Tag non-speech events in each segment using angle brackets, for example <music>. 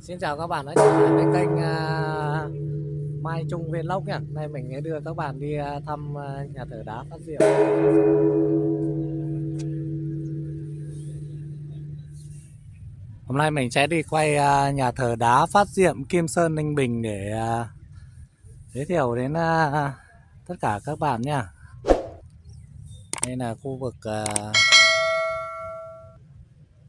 Xin chào các bạn đã trở lại với kênh uh, Mai Trung Vlog nhé. Nay mình sẽ đưa các bạn đi à, thăm à, nhà thờ đá Phát Diệm. Hôm nay mình sẽ đi quay uh, nhà thờ đá Phát Diệm Kim Sơn Ninh Bình để uh, giới thiệu đến uh, tất cả các bạn nha. Đây là khu vực uh,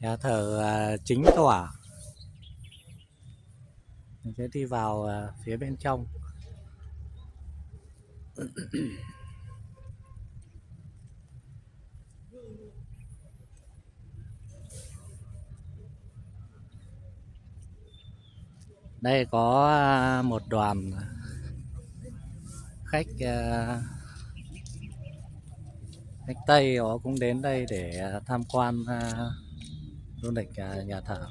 nhà thờ uh, chính tòa mình sẽ đi vào à, phía bên trong. Đây có à, một đoàn khách à, khách Tây họ cũng đến đây để tham quan du lịch nhà thờ.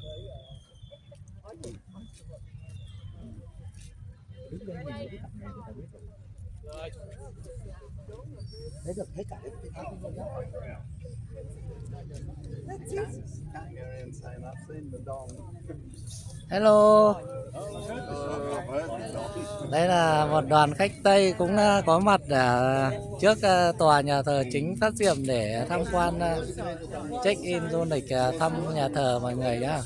Thấy được thấy cả cái Hello Đây là một đoàn khách Tây cũng ờ, có mặt ở trước ờ, tòa nhà thờ chính Phát Diệm để tham quan ờ, check in du lịch thăm nhà thờ mọi người nhá.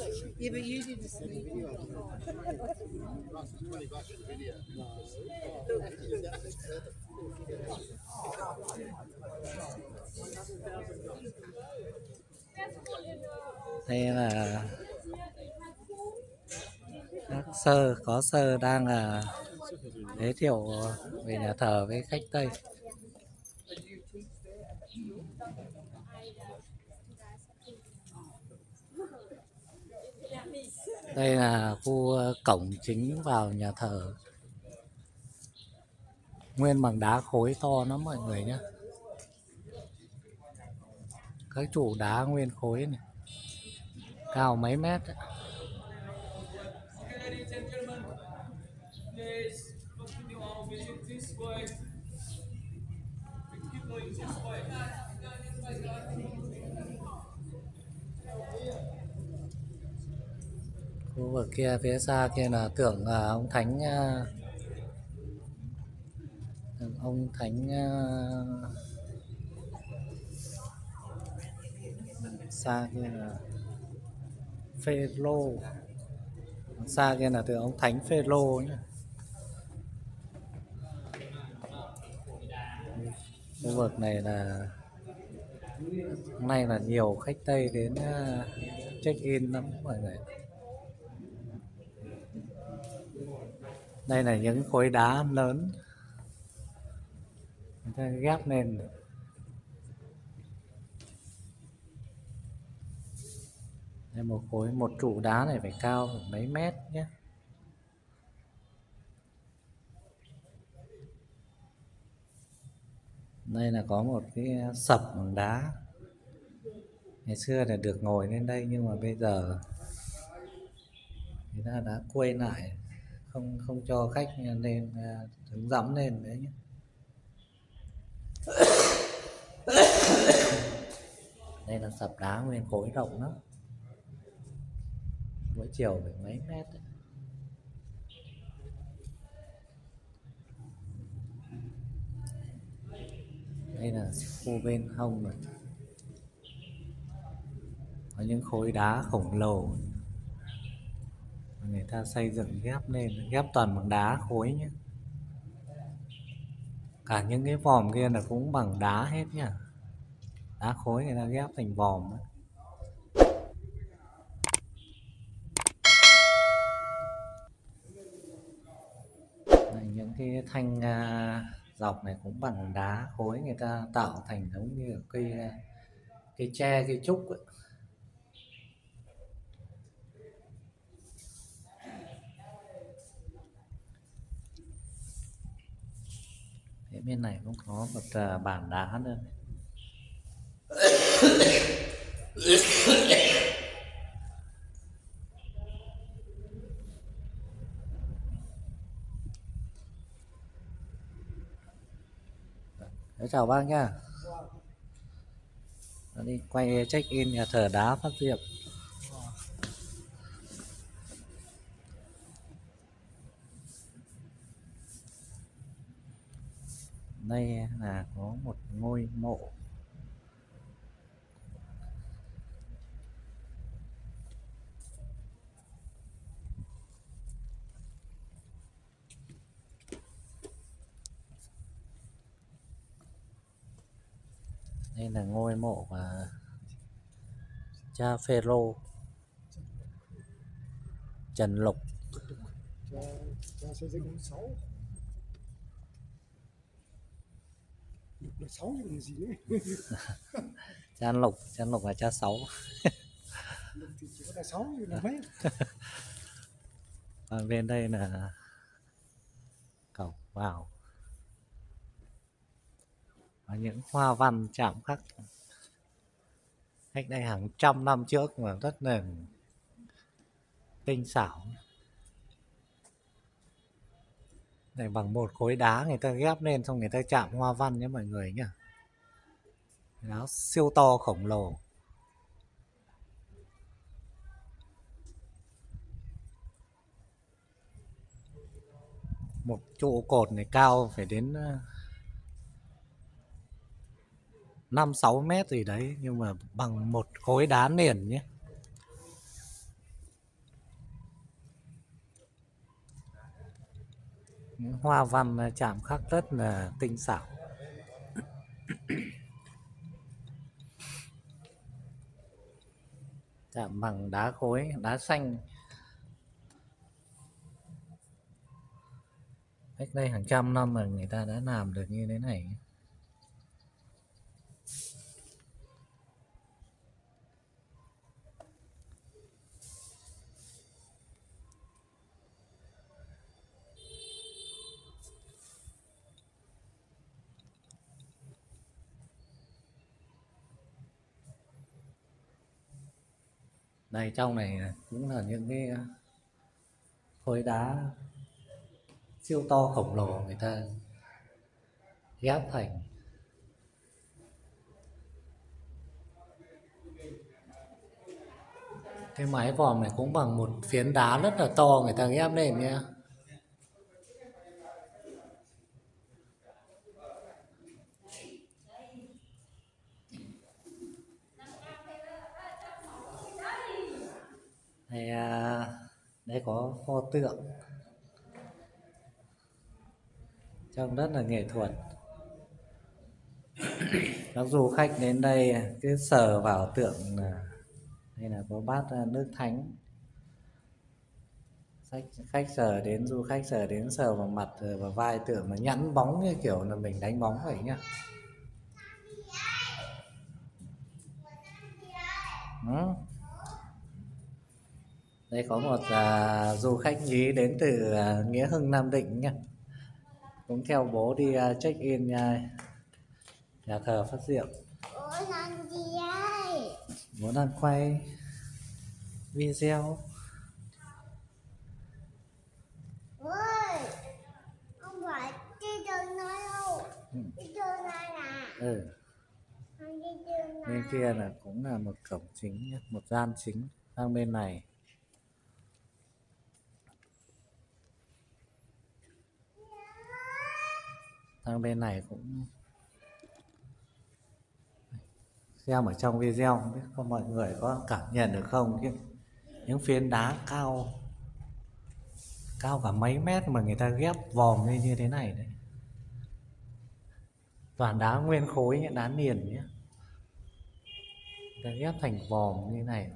Đây là các sơ, có sơ đang là giới thiệu về nhà thờ với khách Tây. Đây là khu cổng chính vào nhà thờ. Nguyên bằng đá khối to lắm mọi người nhé. Các trụ đá nguyên khối này. Cao mấy mét ấy. khu vực kia, phía xa kia là tưởng là ông thánh ờ, ông thánh ờ, à, xa kia là phê lô xa kia là từ ông thánh phê lô nhé khu vực này là, hôm nay là nhiều khách tây đến ờ, check in lắm mọi người đây là những khối đá lớn. Người ta ghép lên đây, một khối, một trụ đá này phải cao mấy mét nhé. Đây là có một cái sập bằng đá. Ngày xưa là được ngồi lên đây, nhưng mà bây giờ người ta đã quay lại. Không không cho khách lên à, đứng dẫm lên đấy nhé. Đây là sập đá nguyên khối rộng lắm mỗi chiều phải mấy mét đấy. đây là khu bên hông rồi có những khối đá khổng lồ người ta xây dựng ghép lên, ghép toàn bằng đá khối nhé cả những cái vòm kia là cũng bằng đá hết nhá đá khối người ta ghép thành vòm ấy. Này, những cái thanh à, dọc này cũng bằng đá khối người ta tạo thành giống như cây à, cây tre cây trúc ấy. Phía bên này cũng có một à, bàn đá nữa Đấy, chào bác nhá. Đó đi quay check in nhà thờ đá Phát Diệm. Đây là có một ngôi mộ. Đây là ngôi mộ của cha Phêrô, Trần Lục <laughs> cha Lục cha Lục và cha Sáu <laughs> bên đây là cầu vào wow và những hoa văn chạm khắc. Cách đây hàng trăm năm trước mà rất là tinh xảo. Này, bằng một khối đá người ta ghép lên xong người ta chạm hoa văn nhé mọi người nhá nó siêu to khổng lồ. Một trụ cột này cao phải đến ờ, ờ, năm sáu mét gì đấy nhưng mà bằng một khối đá nền nhé. Những hoa văn à, chạm khắc rất là tinh xảo. <coughs> Chạm bằng đá khối đá xanh. Cách đây hàng trăm năm mà người ta đã làm được như thế này. Đây, trong này cũng là những cái ờ, khối đá siêu to khổng lồ người ta ghép thành. Cái mái vòm này cũng bằng một phiến đá rất là to người ta ghép lên nha đây à, đây có pho tượng. Trông rất là nghệ thuật. <coughs> Các du khách đến đây cứ sờ vào tượng đây là có bát à, nước thánh. Khách, khách sờ đến du khách sờ đến sờ vào mặt rồi vào vai tượng mà nhẵn bóng như kiểu là mình đánh bóng vậy nhá. Ừ. đây có một à, du khách nhí đến từ à, nghĩa hưng nam định nhá cũng theo bố đi à, check in nha nhà thờ phát diệm Ủa làm gì vậy? bố đang quay video Ôi, không phải đi đường này đâu. Đi đường này nè. ừ. Bên kia là cũng là một cổng chính nhá, một gian chính sang bên này sang bên này cũng xem ở trong video không biết có mọi người có cảm nhận được không chứ. Những phiến đá cao cao cả mấy mét mà người ta ghép vòm lên như thế này đấy. Toàn đá nguyên khối nhé đá niền nhé người ta ghép thành vòm như này.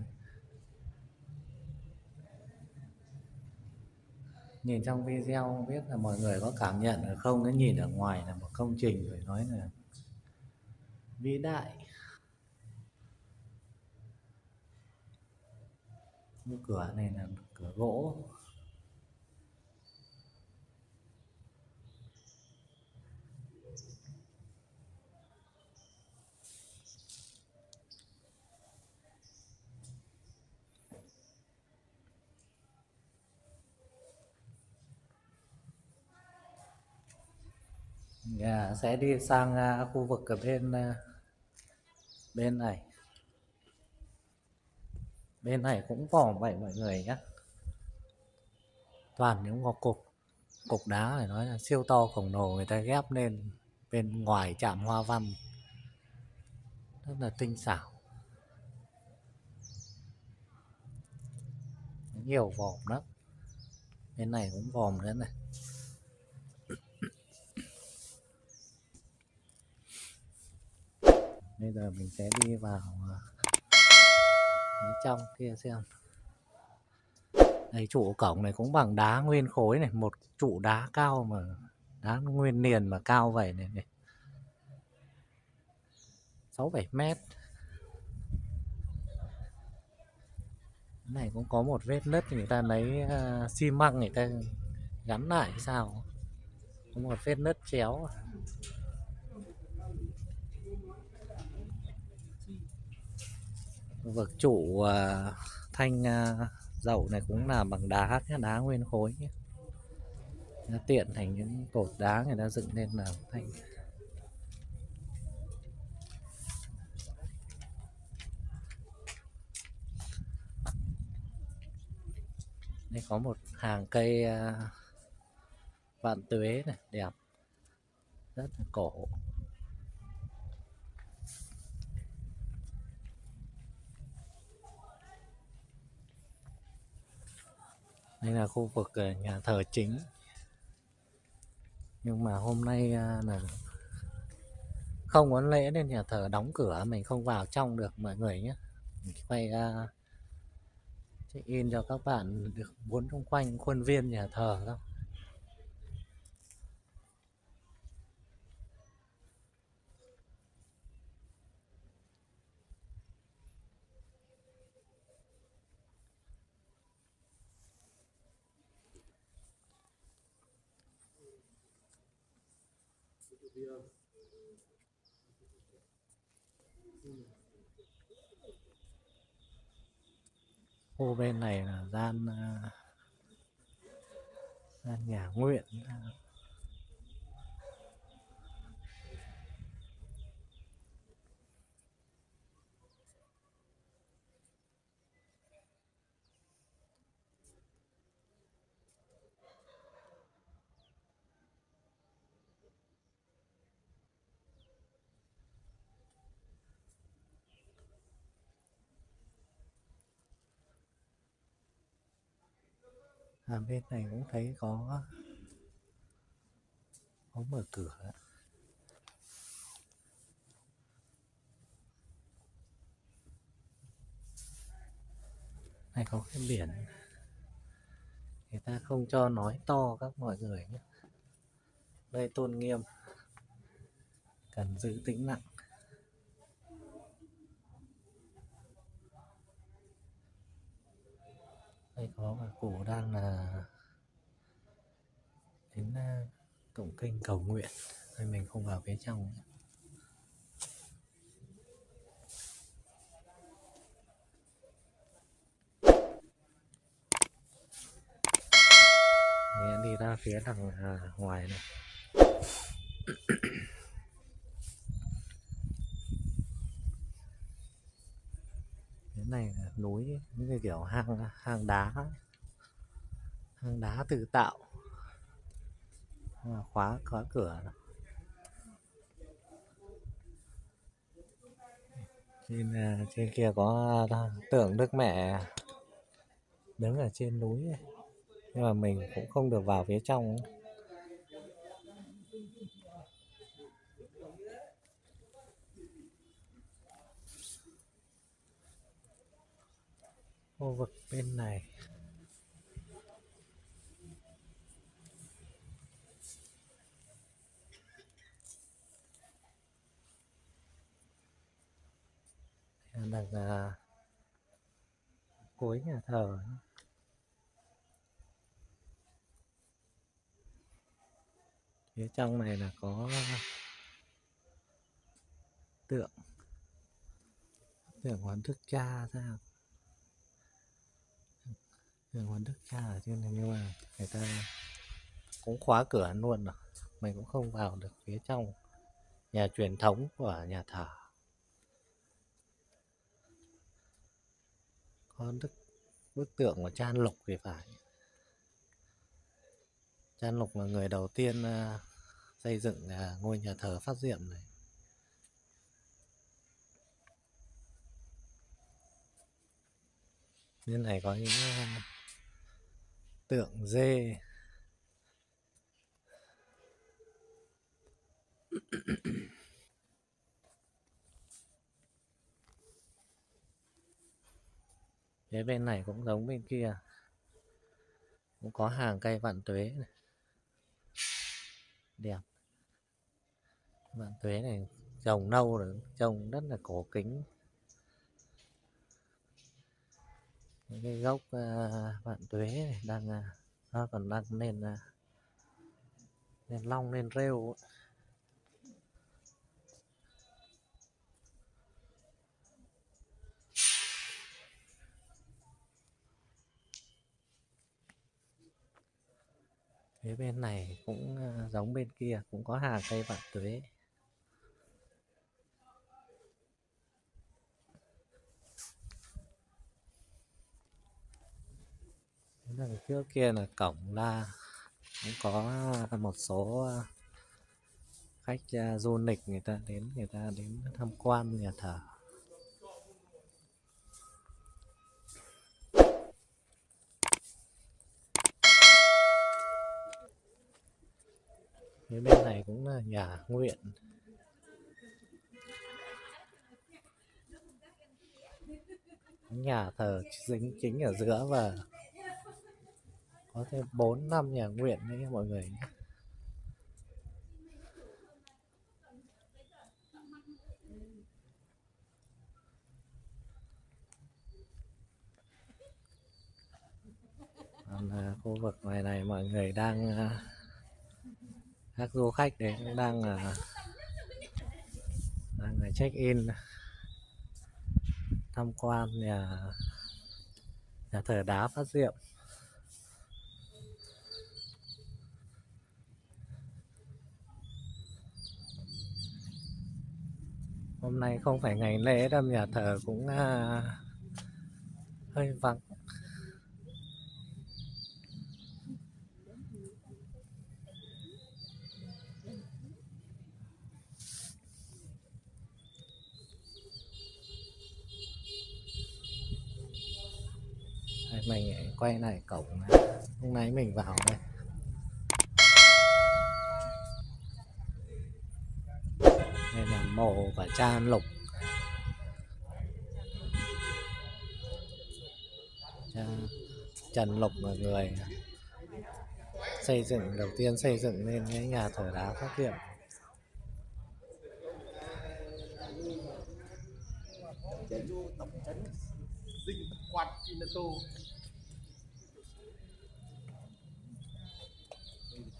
Nhìn trong video không biết là mọi người có cảm nhận được không? Cái nhìn ở ngoài là một công trình phải nói là vĩ đại. Cái cửa này là cửa gỗ. Yeah, sẽ đi sang uh, khu vực ở bên uh, bên này. Bên này cũng vòm vậy mọi người nhé toàn những ngọc cục cục đá phải nói là siêu to khổng lồ người ta ghép lên bên ngoài trạm hoa văn. Rất là tinh xảo. Nhiều vòm lắm. Bên này cũng vòm nữa này. Bây giờ mình sẽ đi vào ờ, bên trong kia xem. Đây trụ cổng này cũng bằng đá nguyên khối này một trụ đá cao mà đá nguyên liền mà cao vậy này này. Sáu bảy mét. Cái này cũng có một vết nứt người ta lấy uh, xi măng người ta gắn lại hay sao? Có một vết nứt chéo. Vực trụ uh, thanh ờ, uh, dậu này cũng là bằng đá nhá, đá nguyên khối nhé. Nó tiện thành những cột đá người ta dựng lên là thành đây có một hàng cây uh, vạn tuế này đẹp. Rất là cổ. Đây là khu vực ờ, nhà thờ chính. Nhưng mà hôm nay ờ, là không có lễ nên nhà thờ đóng cửa, mình không vào trong được, mọi người nhé. Mình quay ra check in cho các bạn được bốn xung quanh khuôn viên nhà thờ thôi khu bên này là gian ờ, gian nhà nguyện. À, bên này cũng thấy có có mở cửa này có cái biển. Người ta không cho nói to các mọi người nhé. Đây tôn nghiêm. Cần giữ tĩnh lặng. Đây có bà cụ đang là đến ờ, uh, tụng kinh cầu nguyện nên mình không vào phía trong nữa. Đi ra phía đằng à, ngoài này cái này là núi những cái kiểu hang hang đá hang đá tự tạo. Khóa khóa cửa. Trên à, trên kia có à, tượng đức mẹ đứng ở trên núi nhưng mà mình cũng không được vào phía trong khu vực bên này. Đằng à, cuối nhà thờ. Phía trong này là có tượng. Tượng quán thức cha sao? Đường quán đức cha ở trên này nhưng mà người ta cũng khóa cửa luôn rồi. Mình cũng không vào được phía trong nhà truyền thống của nhà thờ. Có đức, bức tượng của Chan Lục thì phải. Chan Lục là người đầu tiên à, xây dựng à, ngôi nhà thờ phát diệm này. Bên này có những à, tượng dê Phía <coughs> bên này cũng giống bên kia. Cũng có hàng cây vạn tuế này. đẹp. Vạn tuế này trồng nâu rồi trông rất là cổ kính. Những cái gốc ờ, uh, vạn tuế này đang uh, nó còn đang lên uh, lên long lên rêu phía bên này cũng ờ, giống bên kia cũng có hàng cây vạn tuế. Đằng trước kia là cổng la cũng có một số ờ, khách ờ, du lịch người ta đến, người ta đến tham quan nhà thờ. Phía bên này cũng là nhà nguyện. Nhà thờ dính chính ở giữa và có thêm 4 năm nhà nguyện đấy mọi người nhé. Còn à, khu vực ngoài này mọi người đang à, các du khách đấy đang à, đang à, check in tham quan nhà nhà thờ đá phát diệm hôm nay không phải ngày lễ đâm nhà thờ cũng à, hơi vắng Đây, mình quay lại cổng này. lúc nãy mình vào đây đây là mộ của cha An Lục. Cha Trần Lục là người xây dựng, đầu tiên xây dựng nên cái nhà thờ đá phát diệm Chén vô tổng trấn dinh quan Kinato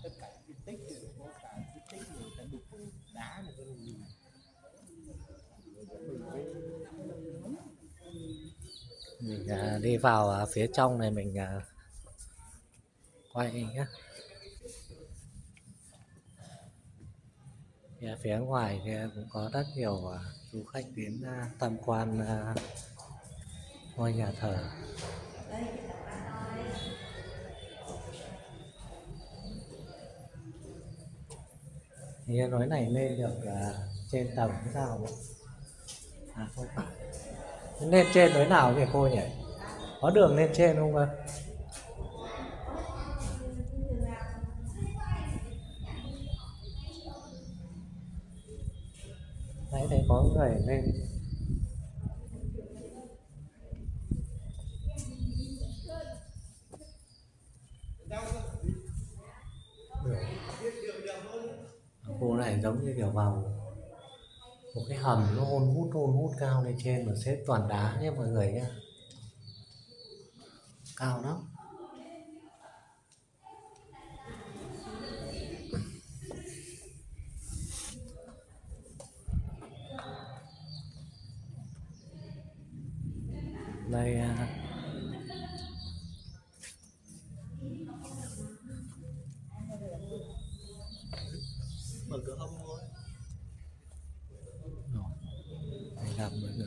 tất cả di tích thì có cả di tích người ta đục đá này cái gì mình à, đi vào à, phía trong này mình à, quay nhé Phía phía ngoài kia cũng có rất nhiều à, du khách đến à, tham quan à, ngôi nhà thờ. Nghe nói này lên được à, trên tầng sao vậy? À không phải. Lên trên nói nào kìa cô nhỉ? Có đường lên trên không ạ Nãy thấy có người lên. Cô này giống như kiểu vào một cái hầm nó hôn hút hôn hút cao lên trên mà xếp toàn đá nhé mọi người nhé. Cao lắm đây à, mở cửa hông thôi rồi mình làm mọi người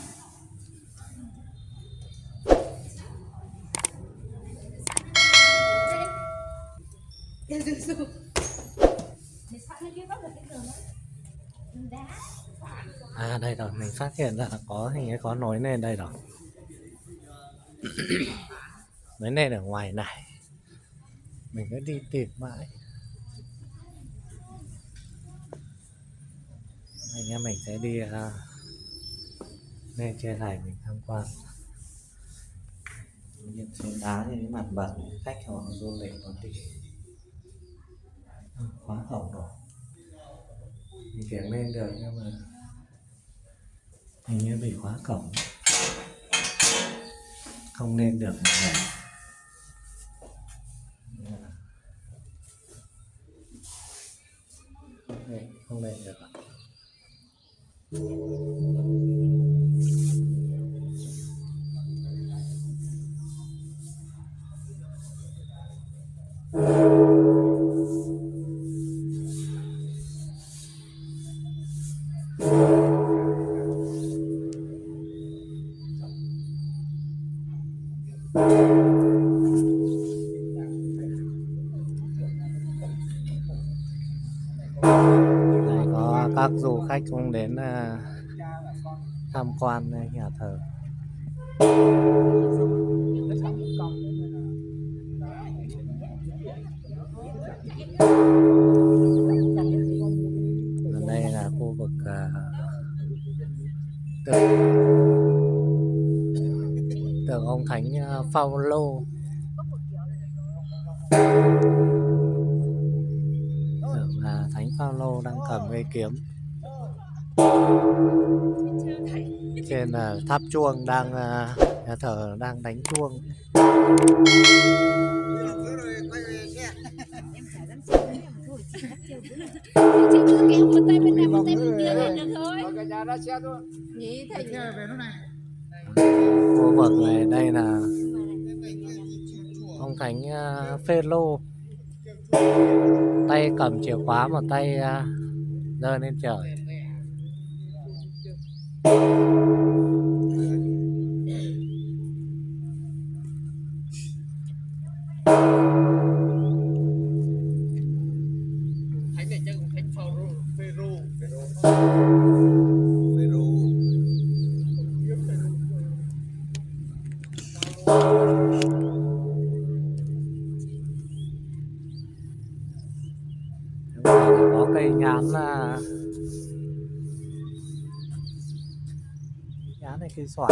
À đây rồi, mình phát hiện ra là có hình như có nối lên đây rồi. <coughs> nối lên ở ngoài này. Mình cứ đi tìm mãi. Anh em mình sẽ đi uh, lên trên này mình tham quan. Những trên đá thì cái mặt bẩn khách họ du lịch còn đi khóa cổng rồi. Mình kiếm lên được nhưng mà hình như bị khóa cổng. Không lên được này khách cũng đến à, tham quan à, nhà thờ. Ở đây là khu vực à, tượng tượng ông thánh Phaolô. Tượng là thánh Phaolô đang cầm cây kiếm trên là tháp chuông đang à, nhà thờ đang đánh chuông. Này khu vực này đây là ông thánh à, phê lô tay cầm chìa khóa một tay à, giơ lên trời. thank you cây xoài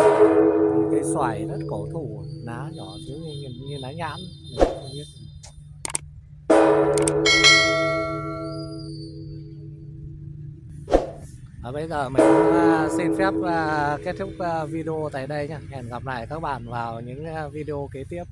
Thì cây xoài rất cổ thụ lá nhỏ chứ như, như, như lá nhãn mình không biết À, bây giờ mình cũng à, xin phép à, kết thúc à, video tại đây nhé. Hẹn gặp lại các bạn vào những à, video kế tiếp.